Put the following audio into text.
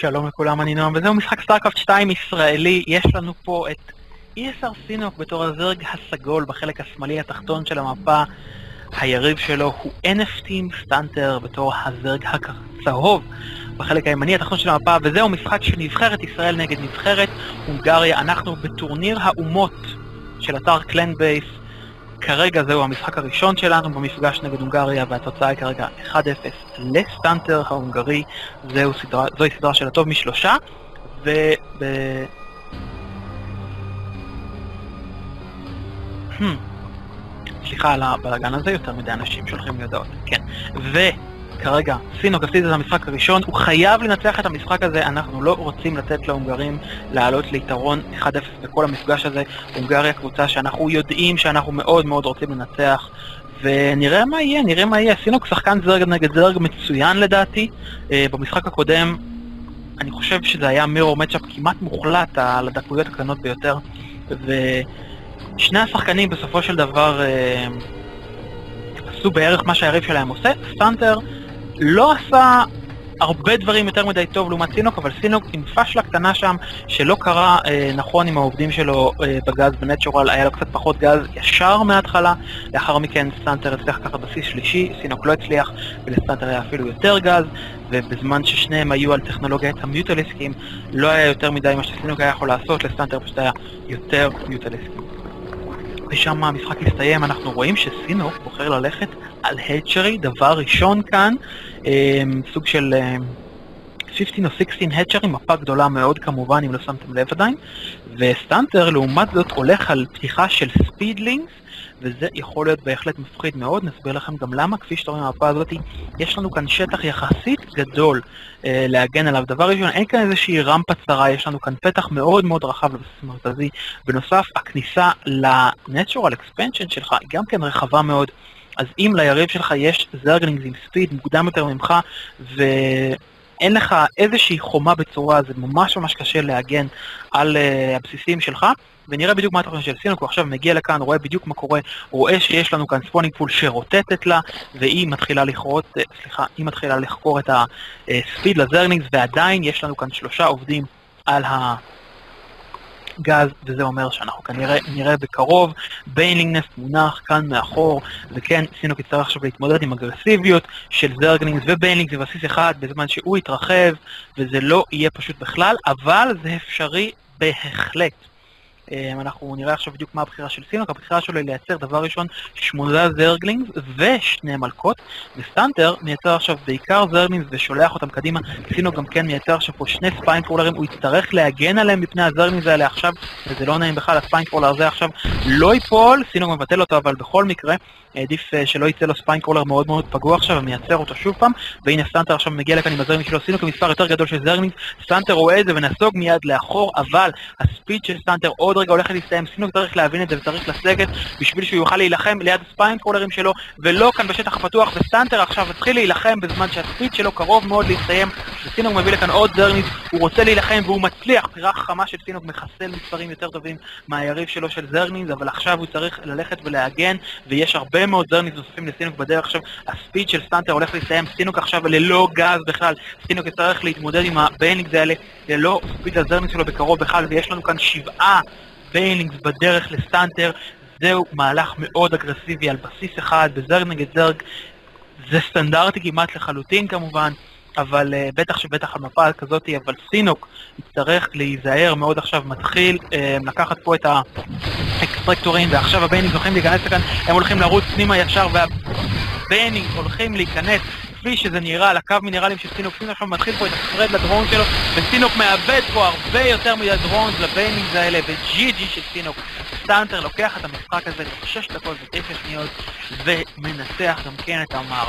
שלום לכולם, אני נועם, וזהו משחק StarCraft 2 ישראלי, יש לנו פה את ISR Sinok בתור ה Zerg הסגול בחלק השמאלי התחתון של המפה, היריב שלו הוא NFT StuntR בתור ה Zerg הצהוב בחלק הימני התחתון של המפה, וזהו משחק של נבחרת ישראל נגד נבחרת. הונגריה, אנחנו בטורניר האומות של אתר ClanBase, כרגע זהו המשחק הראשון שלנו במפגש נגד הונגריה, והתוצאה היא כרגע 1-0 לסטנטר ההונגרי. זהו סדרה, זוהי סדרה של הטוב משלושה, וב... Hmm. סליחה על הבלאגן הזה, יותר מדי אנשים שולחים לי הודעות. כן. ו... כרגע סינוק הפסיד את המשחק הראשון, הוא חייב לנצח את המשחק הזה, אנחנו לא רוצים לתת להונגרים לעלות ליתרון 1-0 בכל המפגש הזה. הונגריה קבוצה שאנחנו יודעים שאנחנו מאוד מאוד רוצים לנצח, ונראה מה יהיה, נראה מה יהיה. Sinok שחקן Zerg נגד Zerg מצוין לדעתי. אה, במשחק הקודם אני חושב שזה היה mirror matchup כמעט מוחלט על הדקויות הקטנות ביותר, ושני השחקנים בסופו של דבר אה, עשו בערך מה שהיריב שלהם עושה. StuntR לא עשה הרבה דברים יותר מדי טוב לעומת Sinok, אבל Sinok עם פאשלה קטנה שם, שלא קרה אה, נכון עם העובדים שלו אה, בגז ב natural, היה לו קצת פחות גז ישר מההתחלה, לאחר מכן StuntR הצליח לקחת בסיס שלישי, Sinok לא הצליח, ול StuntR היה אפילו יותר גז, ובזמן ששניהם היו על טכנולוגיית המיוטליסקים, לא היה יותר מדי מה ש Sinok היה יכול לעשות, ל StuntR פשוט היה יותר מיוטליסקים. ושם המשחק מסתיים, אנחנו רואים ש Sinok בוחר ללכת על hatchery, דבר ראשון כאן, אמ, סוג של 15 או 16 hatchery, מפה גדולה מאוד כמובן, אם לא שמתם לב עדיין, ו StuntR לעומת זאת הולך על פתיחה של speedlings, וזה יכול להיות בהחלט מפחיד מאוד, נסביר לכם גם למה, כפי שאתם רואים במפה הזאת, יש לנו כאן שטח יחסית גדול אה, להגן עליו. דבר ראשון, אין כאן איזושהי רמפה צרה, יש לנו כאן פתח מאוד מאוד רחב לבסיס מרכזי. בנוסף, הכניסה ל Natural Expansion שלך היא גם כן רחבה מאוד. אז אם ליריב שלך יש zerglings עם speed מוקדם יותר ממך, ואין לך איזושהי חומה בצורה, זה ממש ממש קשה להגן על אה, הבסיסים שלך. ונראה בדיוק מה התוכנית של סינוק, הוא עכשיו מגיע לכאן, רואה בדיוק מה קורה, רואה שיש לנו כאן spawning pool שרוטטת לה, והיא מתחילה לכרות, אה, סליחה, היא מתחילה לחקור את ה speed ל zerglings, ועדיין יש לנו כאן שלושה עובדים על ה... גז, וזה אומר שאנחנו כנראה נראה בקרוב baneling nest מונח כאן מאחור, וכן, סינוק יצטרך עכשיו להתמודד עם אגרסיביות של zerglings ו banelings בבסיס אחד בזמן שהוא יתרחב, וזה לא יהיה פשוט בכלל, אבל זה אפשרי בהחלט. אמ, אנחנו נראה עכשיו בדיוק מה הבחירה של סינוק, הבחירה שלו היא לייצר דבר ראשון שמונה zerglings ושני מלכות, וסטנטר מייצר עכשיו בעיקר zerglings ושולח אותם קדימה, סינוק גם כן מייצר עכשיו פה שני spine crawlerים, הוא יצטרך להגן עליהם מפני ה zerglings האלה עכשיו, וזה לא נעים בכלל, ה spine crawler הזה עכשיו לא ייפול, סינוק מבטל אותו, אבל בכל מקרה, העדיף אה, שלא יצא לו spine crawler מאוד מאוד פגוע עכשיו ומייצר אותו שוב פעם. והנה סטנטר עכשיו מגיע לכאן עם ה zergling שלו, סינוק במספר יותר גדול של zergling, סטנטר רואה את זה ונסוג מיד לאחור, אבל ה speed של סטנטר עוד רגע הולכת להסתיים, סינוק צריך להבין את זה וצריך לסגת בשביל שהוא יוכל להילחם ליד ה spine crawlerים שלו ולא כאן בשטח הפתוח, וסטנטר עכשיו התחיל להילחם בזמן שה speed שלו קרוב מאוד להסתיים, וסינוק מביא לכאן עוד zergling, הוא רוצה להילחם והוא מצליח, בחירה חכמה של סינוק מחסל מספרים יותר טובים מהיריב שלו של zergling, אבל עכשיו הוא צריך ללכת ולהגן, ויש הרבה מאוד zerglings נוספים לסינוק בדרך. עכשיו, ה speed של סטנטר הולך להסתיים, סינוק עכשיו ללא גז בכלל, סינוק יצטרך להתמודד עם ה banelings האלה. ללא speed ה zerglings שלו בקרוב בכלל, ויש לנו כאן שבעה banelings בדרך לסטנטר, זהו מהלך מאוד אגרסיבי על בסיס אחד, בזרג נגד זרג, זה סטנדרטי כמעט לחלוטין כמובן, אבל אה, בטח שבטח על מפה כזאת, אבל סינוק יצטרך להיזהר מאוד. עכשיו, מתחיל אה, לקחת פה את האקסטרקטורים, ועכשיו הביינים הולכים להיכנס לכאן, הם הולכים לרוץ פנימה ישר, והביינים הולכים להיכנס כפי שזה נראה, לקו מינרלים של סינוק, סינוק עכשיו מתחיל פה את ה spread ל drone שלו, וסינוק מאבד פה הרבה יותר מדי drones ל banelings האלה, ו GG של סינוק. סטנטר לוקח את המשחק הזה 6 דקות ו-9 שניות, ומנצח גם כן את המערכה.